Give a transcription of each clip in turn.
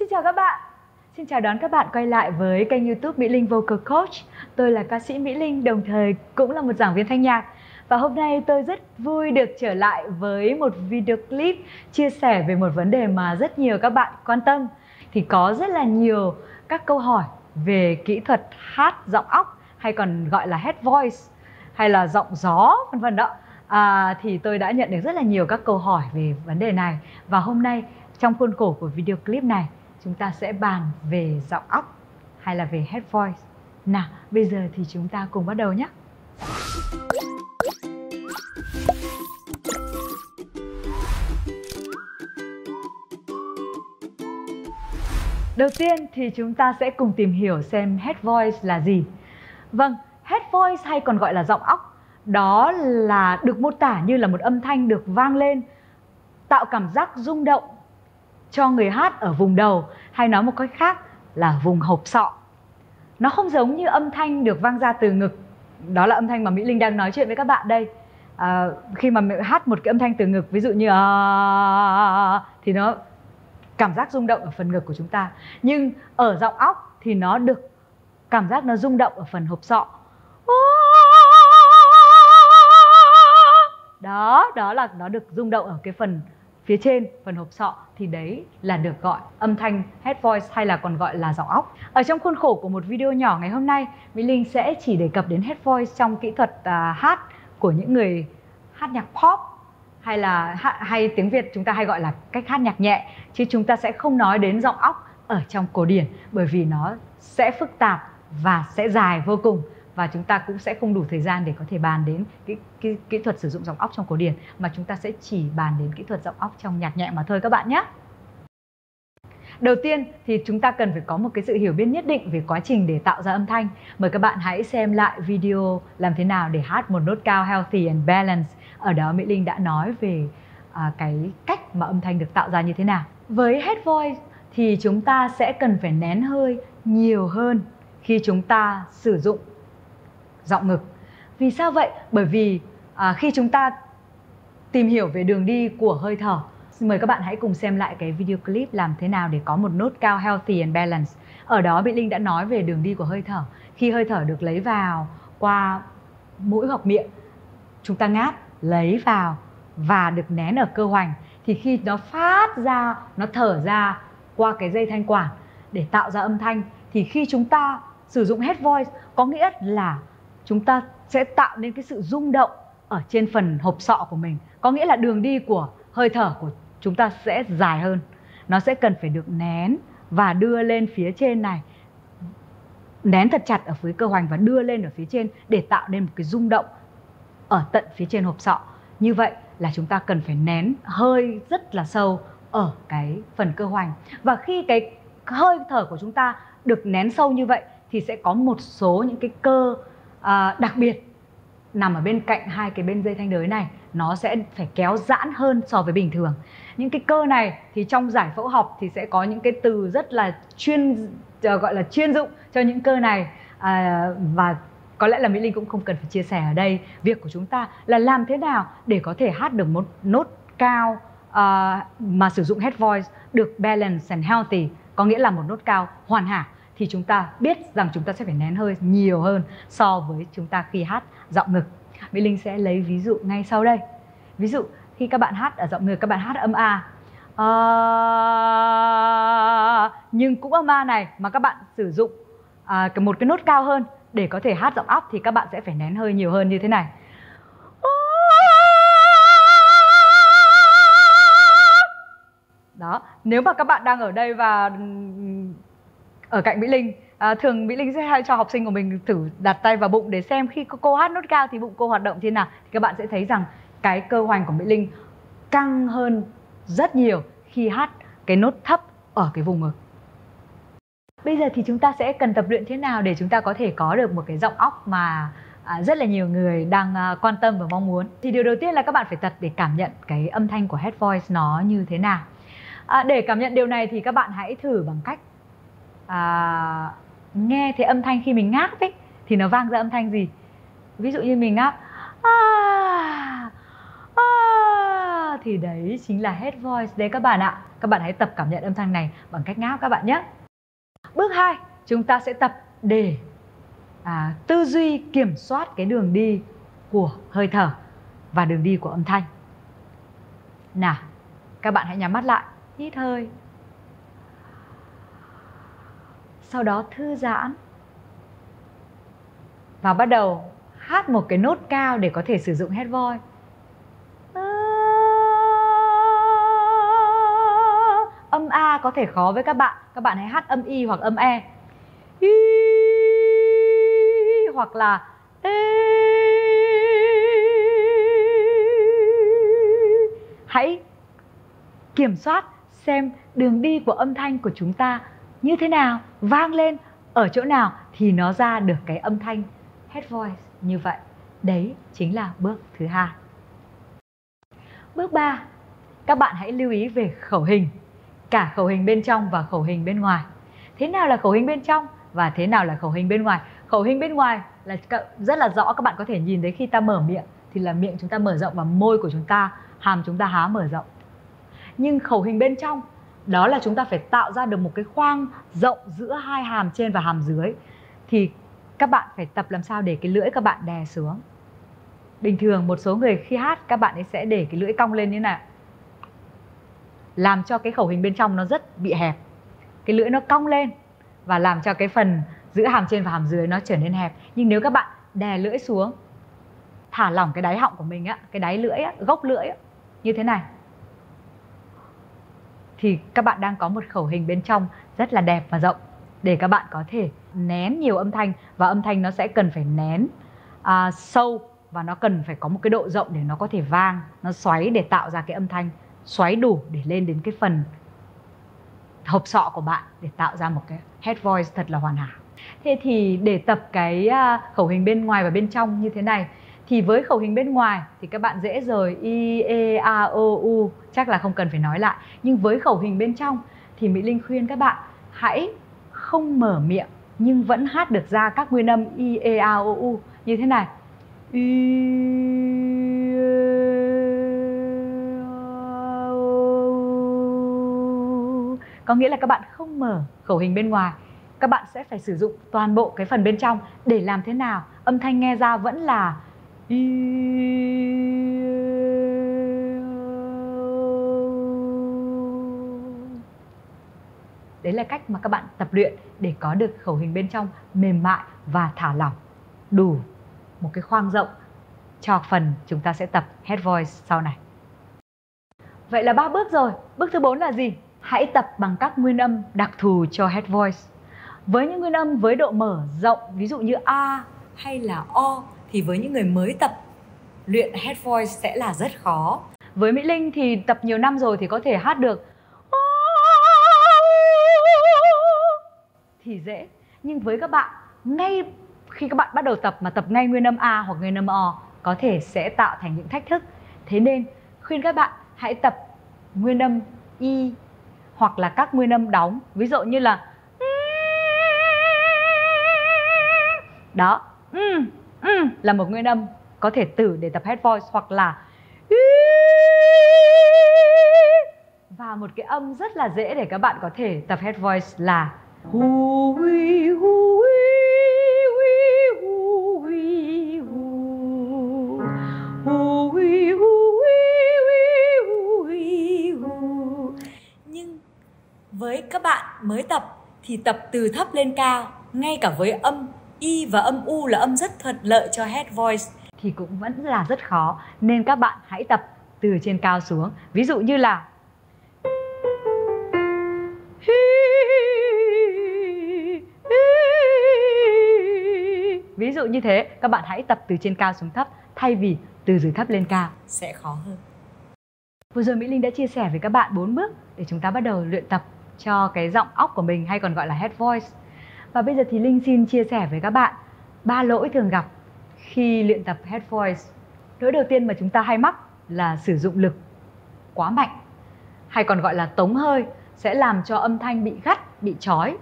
Xin chào các bạn. Xin chào đón các bạn quay lại với kênh YouTube Mỹ Linh Vocal Coach. Tôi là ca sĩ Mỹ Linh, đồng thời cũng là một giảng viên thanh nhạc. Và hôm nay tôi rất vui được trở lại với một video clip chia sẻ về một vấn đề mà rất nhiều các bạn quan tâm. Thì có rất là nhiều các câu hỏi về kỹ thuật hát giọng óc hay còn gọi là head voice hay là giọng gió vân vân đó. À, thì tôi đã nhận được rất là nhiều các câu hỏi về vấn đề này và hôm nay trong khuôn khổ của video clip này chúng ta sẽ bàn về giọng óc hay là về head voice. Nào, bây giờ thì chúng ta cùng bắt đầu nhé. Đầu tiên thì chúng ta sẽ cùng tìm hiểu xem head voice là gì. Vâng, head voice hay còn gọi là giọng óc đó là được mô tả như là một âm thanh được vang lên tạo cảm giác rung động cho người hát ở vùng đầu hay nói một cách khác là vùng hộp sọ nó không giống như âm thanh được vang ra từ ngực đó là âm thanh mà mỹ linh đang nói chuyện với các bạn đây à, khi mà hát một cái âm thanh từ ngực ví dụ như à, thì nó cảm giác rung động ở phần ngực của chúng ta nhưng ở giọng óc thì nó được cảm giác nó rung động ở phần hộp sọ đó đó là nó được rung động ở cái phần phía trên phần hộp sọ thì đấy là được gọi âm thanh head voice hay là còn gọi là giọng óc. Ở trong khuôn khổ của một video nhỏ ngày hôm nay, Mỹ Linh sẽ chỉ đề cập đến head voice trong kỹ thuật uh, hát của những người hát nhạc pop hay là hay tiếng Việt chúng ta hay gọi là cách hát nhạc nhẹ chứ chúng ta sẽ không nói đến giọng óc ở trong cổ điển bởi vì nó sẽ phức tạp và sẽ dài vô cùng và chúng ta cũng sẽ không đủ thời gian để có thể bàn đến cái, cái kỹ thuật sử dụng giọng óc trong cổ điển mà chúng ta sẽ chỉ bàn đến kỹ thuật giọng óc trong nhạc nhẹ mà thôi các bạn nhé. Đầu tiên thì chúng ta cần phải có một cái sự hiểu biết nhất định về quá trình để tạo ra âm thanh. Mời các bạn hãy xem lại video làm thế nào để hát một nốt cao healthy and balance. Ở đó Mỹ Linh đã nói về à, cái cách mà âm thanh được tạo ra như thế nào. Với head voice thì chúng ta sẽ cần phải nén hơi nhiều hơn khi chúng ta sử dụng giọng ngực. Vì sao vậy? Bởi vì à, khi chúng ta tìm hiểu về đường đi của hơi thở Xin mời các bạn hãy cùng xem lại cái video clip làm thế nào để có một nốt cao healthy and balance. Ở đó Mỹ Linh đã nói về đường đi của hơi thở. Khi hơi thở được lấy vào qua mũi hoặc miệng, chúng ta ngáp, lấy vào và được nén ở cơ hoành thì khi nó phát ra, nó thở ra qua cái dây thanh quản để tạo ra âm thanh thì khi chúng ta sử dụng head voice có nghĩa là chúng ta sẽ tạo nên cái sự rung động ở trên phần hộp sọ của mình. Có nghĩa là đường đi của hơi thở của chúng ta sẽ dài hơn. Nó sẽ cần phải được nén và đưa lên phía trên này. Nén thật chặt ở phía cơ hoành và đưa lên ở phía trên để tạo nên một cái rung động ở tận phía trên hộp sọ. Như vậy là chúng ta cần phải nén hơi rất là sâu ở cái phần cơ hoành. Và khi cái hơi thở của chúng ta được nén sâu như vậy thì sẽ có một số những cái cơ à, đặc biệt nằm ở bên cạnh hai cái bên dây thanh đới này nó sẽ phải kéo giãn hơn so với bình thường. Những cái cơ này thì trong giải phẫu học thì sẽ có những cái từ rất là chuyên ờ, gọi là chuyên dụng cho những cơ này. À, và có lẽ là mỹ linh cũng không cần phải chia sẻ ở đây. Việc của chúng ta là làm thế nào để có thể hát được một nốt cao uh, mà sử dụng head voice được balance and healthy có nghĩa là một nốt cao hoàn hảo thì chúng ta biết rằng chúng ta sẽ phải nén hơi nhiều hơn so với chúng ta khi hát giọng ngực. Mỹ Linh sẽ lấy ví dụ ngay sau đây. Ví dụ khi các bạn hát ở giọng ngực các bạn hát âm A à, nhưng cũng âm A này mà các bạn sử dụng à, một cái nốt cao hơn để có thể hát giọng óc thì các bạn sẽ phải nén hơi nhiều hơn như thế này. Đó, nếu mà các bạn đang ở đây và ở cạnh Mỹ Linh à, thường Mỹ Linh sẽ hay cho học sinh của mình thử đặt tay vào bụng để xem khi cô hát nốt cao thì bụng cô hoạt động thế nào thì các bạn sẽ thấy rằng cái cơ hoành của Mỹ Linh căng hơn rất nhiều khi hát cái nốt thấp ở cái vùng ngực Bây giờ thì chúng ta sẽ cần tập luyện thế nào để chúng ta có thể có được một cái giọng óc mà à, rất là nhiều người đang à, quan tâm và mong muốn. Thì điều đầu tiên là các bạn phải tập để cảm nhận cái âm thanh của head voice nó như thế nào. À, để cảm nhận điều này thì các bạn hãy thử bằng cách à, nghe thấy âm thanh khi mình ngáp ấy thì nó vang ra âm thanh gì ví dụ như mình ngáp à, à, thì đấy chính là head voice đấy các bạn ạ các bạn hãy tập cảm nhận âm thanh này bằng cách ngáp các bạn nhé. Bước 2, chúng ta sẽ tập để à, tư duy kiểm soát cái đường đi của hơi thở và đường đi của âm thanh. Nào, các bạn hãy nhắm mắt lại, hít hơi. Sau đó thư giãn. Và bắt đầu hát một cái nốt cao để có thể sử dụng head voice. Âm A có thể khó với các bạn, các bạn hãy hát âm Y hoặc âm E. Hoặc là e hãy kiểm soát xem đường đi của âm thanh của chúng ta như thế nào, vang lên ở chỗ nào thì nó ra được cái âm thanh head voice như vậy. Đấy chính là bước thứ hai. Bước 3, các bạn hãy lưu ý về khẩu hình, cả khẩu hình bên trong và khẩu hình bên ngoài. Thế nào là khẩu hình bên trong và thế nào là khẩu hình bên ngoài? Khẩu hình bên ngoài là rất là rõ các bạn có thể nhìn thấy khi ta mở miệng thì là miệng chúng ta mở rộng và môi của chúng ta, hàm chúng ta há mở rộng. Nhưng khẩu hình bên trong đó là chúng ta phải tạo ra được một cái khoang rộng giữa hai hàm trên và hàm dưới. Thì các bạn phải tập làm sao để cái lưỡi các bạn đè xuống. Bình thường một số người khi hát các bạn ấy sẽ để cái lưỡi cong lên như này. Làm cho cái khẩu hình bên trong nó rất bị hẹp. Cái lưỡi nó cong lên và làm cho cái phần giữa hàm trên và hàm dưới nó trở nên hẹp. Nhưng nếu các bạn đè lưỡi xuống thả lỏng cái đáy họng của mình á cái đáy lưỡi á, gốc lưỡi á, như thế này thì các bạn đang có một khẩu hình bên trong rất là đẹp và rộng. Để các bạn có thể nén nhiều âm thanh và âm thanh nó sẽ cần phải nén à, sâu và nó cần phải có một cái độ rộng để nó có thể vang nó xoáy để tạo ra cái âm thanh xoáy đủ để lên đến cái phần hộp sọ của bạn để tạo ra một cái head voice thật là hoàn hảo. Thế thì để tập cái à, khẩu hình bên ngoài và bên trong như thế này thì với khẩu hình bên ngoài thì các bạn dễ rồi i e a o u chắc là không cần phải nói lại, nhưng với khẩu hình bên trong thì mỹ linh khuyên các bạn hãy không mở miệng nhưng vẫn hát được ra các nguyên âm i e a, o, u. Như thế này. I có nghĩa là các bạn không mở khẩu hình bên ngoài. Các bạn sẽ phải sử dụng toàn bộ cái phần bên trong để làm thế nào? Âm thanh nghe ra vẫn là đấy là cách mà các bạn tập luyện để có được khẩu hình bên trong mềm mại và thả lỏng. Đủ một cái khoang rộng cho phần chúng ta sẽ tập head voice sau này. Vậy là ba bước rồi. Bước thứ bốn là gì? Hãy tập bằng các nguyên âm đặc thù cho head voice. Với những nguyên âm với độ mở rộng, ví dụ như a hay là o, thì với những người mới tập luyện head voice sẽ là rất khó. Với mỹ linh thì tập nhiều năm rồi thì có thể hát được thì dễ. Nhưng với các bạn, ngay khi các bạn bắt đầu tập mà tập ngay nguyên âm A hoặc nguyên âm O, có thể sẽ tạo thành những thách thức. Thế nên, khuyên các bạn hãy tập nguyên âm Y hoặc là các nguyên âm đóng. Ví dụ như là đó um, um là một nguyên âm có thể tử để tập head voice hoặc là và một cái âm rất là dễ để các bạn có thể tập head voice là hu hui hu hui hui hu hui hu hu hui nhưng với các bạn mới tập thì tập từ thấp lên cao, ngay cả với âm y và âm u là âm rất thuận lợi cho head voice. Thì cũng vẫn là rất khó, nên các bạn hãy tập từ trên cao xuống. Ví dụ như là ví dụ như thế các bạn hãy tập từ trên cao xuống thấp thay vì từ dưới thấp lên cao. Sẽ khó hơn. Vừa rồi mỹ linh đã chia sẻ với các bạn bốn bước để chúng ta bắt đầu luyện tập cho cái giọng óc của mình hay còn gọi là head voice. Và bây giờ thì linh xin chia sẻ với các bạn ba lỗi thường gặp khi luyện tập head voice. Lỗi đầu tiên mà chúng ta hay mắc là sử dụng lực quá mạnh hay còn gọi là tống hơi sẽ làm cho âm thanh bị gắt bị chói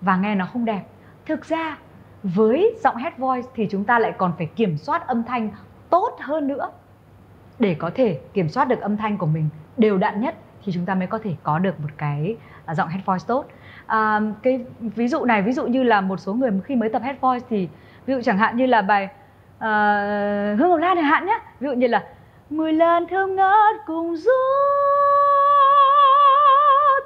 và nghe nó không đẹp. Thực ra với giọng head voice thì chúng ta lại còn phải kiểm soát âm thanh tốt hơn nữa. Để có thể kiểm soát được âm thanh của mình đều đặn nhất thì chúng ta mới có thể có được một cái à, giọng head voice tốt. À, cái ví dụ này ví dụ như là một số người khi mới tập head voice thì ví dụ chẳng hạn như là bài uh, hương ngọc lan chẳng hạn nhé ví dụ như là mùi lan thơm ngát cùng du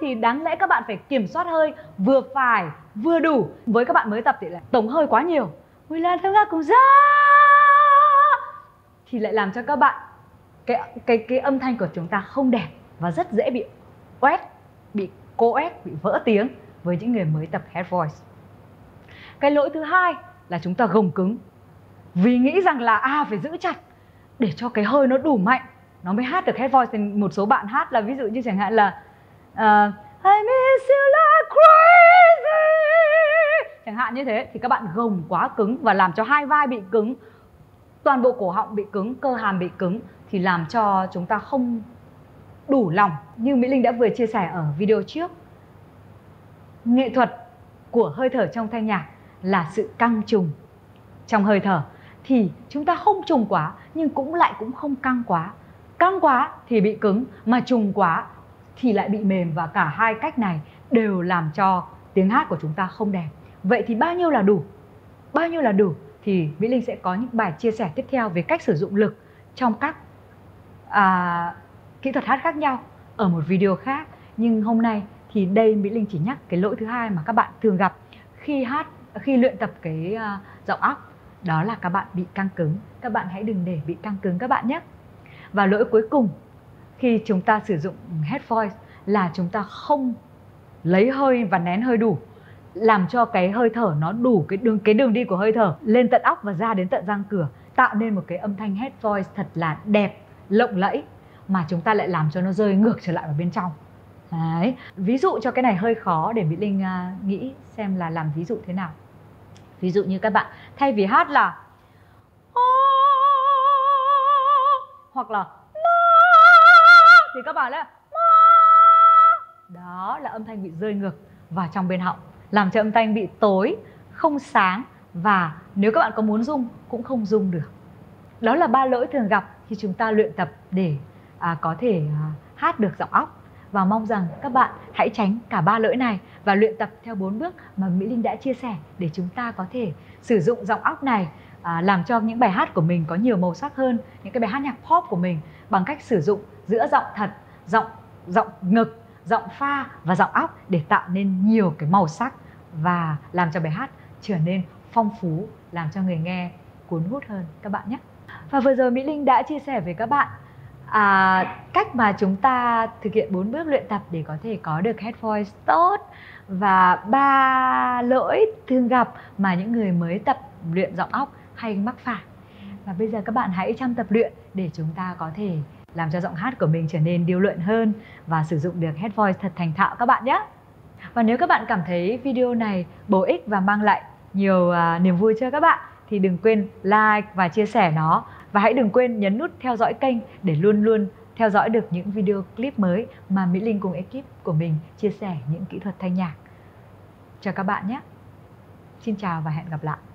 thì đáng lẽ các bạn phải kiểm soát hơi, vừa phải, vừa đủ. Với các bạn mới tập thì lại tổng hơi quá nhiều. Mùi lan thơm ngát cùng ra. Thì lại làm cho các bạn, cái cái cái âm thanh của chúng ta không đẹp và rất dễ bị oét bị cô oét bị vỡ tiếng với những người mới tập head voice. Cái lỗi thứ hai là chúng ta gồng cứng. Vì nghĩ rằng là à phải giữ chặt để cho cái hơi nó đủ mạnh, nó mới hát được head voice. Thì một số bạn hát là ví dụ như chẳng hạn là uh, I miss you like crazy. Chẳng hạn như thế thì các bạn gồng quá cứng và làm cho hai vai bị cứng. Toàn bộ cổ họng bị cứng cơ hàm bị cứng thì làm cho chúng ta không đủ lòng. Như mỹ linh đã vừa chia sẻ ở video trước nghệ thuật của hơi thở trong thanh nhạc là sự căng trùng. Trong hơi thở thì chúng ta không trùng quá nhưng cũng lại cũng không căng quá. Căng quá thì bị cứng mà trùng quá thì lại bị mềm và cả hai cách này đều làm cho tiếng hát của chúng ta không đẹp. Vậy thì bao nhiêu là đủ? Bao nhiêu là đủ? Thì mỹ linh sẽ có những bài chia sẻ tiếp theo về cách sử dụng lực trong các à, kỹ thuật hát khác nhau ở một video khác. Nhưng hôm nay thì đây mỹ linh chỉ nhắc cái lỗi thứ hai mà các bạn thường gặp khi hát khi luyện tập cái à, giọng óc đó là các bạn bị căng cứng. Các bạn hãy đừng để bị căng cứng các bạn nhé. Và lỗi cuối cùng khi chúng ta sử dụng head voice là chúng ta không lấy hơi và nén hơi đủ làm cho cái hơi thở nó đủ cái đường cái đường đi của hơi thở lên tận óc và ra đến tận răng cửa tạo nên một cái âm thanh head voice thật là đẹp lộng lẫy mà chúng ta lại làm cho nó rơi ngược trở lại vào bên trong Đấy. ví dụ cho cái này hơi khó để mỹ linh uh, nghĩ xem là làm ví dụ thế nào ví dụ như các bạn thay vì hát là hoặc là thì các bạn là đó là âm thanh bị rơi ngược vào trong bên họng làm cho âm thanh bị tối không sáng và nếu các bạn có muốn rung cũng không rung được. Đó là ba lỗi thường gặp khi chúng ta luyện tập để à, có thể à, hát được giọng óc. Và mong rằng các bạn hãy tránh cả ba lỗi này và luyện tập theo bốn bước mà Mỹ Linh đã chia sẻ để chúng ta có thể sử dụng giọng óc này à, làm cho những bài hát của mình có nhiều màu sắc hơn những cái bài hát nhạc pop của mình bằng cách sử dụng giữa giọng thật giọng giọng ngực giọng pha và giọng óc để tạo nên nhiều cái màu sắc và làm cho bài hát trở nên phong phú làm cho người nghe cuốn hút hơn. Các bạn nhé. Và vừa rồi Mỹ Linh đã chia sẻ với các bạn à, cách mà chúng ta thực hiện bốn bước luyện tập để có thể có được head voice tốt và ba lỗi thường gặp mà những người mới tập luyện giọng óc hay mắc phải và bây giờ các bạn hãy chăm tập luyện để chúng ta có thể làm cho giọng hát của mình trở nên điêu luyện hơn và sử dụng được head voice thật thành thạo các bạn nhé và nếu các bạn cảm thấy video này bổ ích và mang lại nhiều uh, niềm vui cho các bạn thì đừng quên like và chia sẻ nó và hãy đừng quên nhấn nút theo dõi kênh để luôn luôn theo dõi được những video clip mới mà Mỹ Linh cùng ekip của mình chia sẻ những kỹ thuật thanh nhạc cho các bạn nhé. Xin chào và hẹn gặp lại.